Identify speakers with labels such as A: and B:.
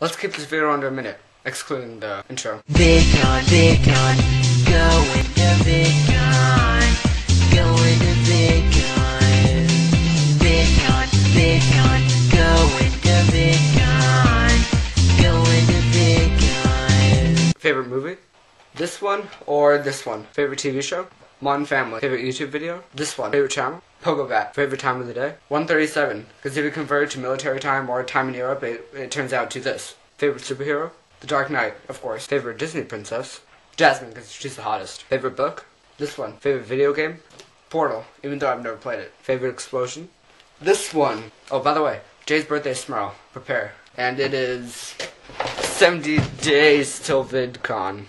A: Let's keep this video under a minute, excluding the intro.
B: VidCon, VidCon, going to VidCon, going to VidCon, VidCon, VidCon, going to VidCon, going to VidCon.
A: Favorite movie? This one or this one? Favorite TV show? Modern Family. Favorite YouTube video? This one. Favorite channel? Pogo Bat. Favorite time of the day? 137. Because if you convert to military time or time in Europe, it, it turns out to this. Favorite superhero? The Dark Knight, of course. Favorite Disney princess? Jasmine, because she's the hottest. Favorite book? This one. Favorite video game? Portal, even though I've never played it. Favorite explosion? This one. Oh, by the way, Jay's birthday is tomorrow. Prepare. And it is 70 days till VidCon.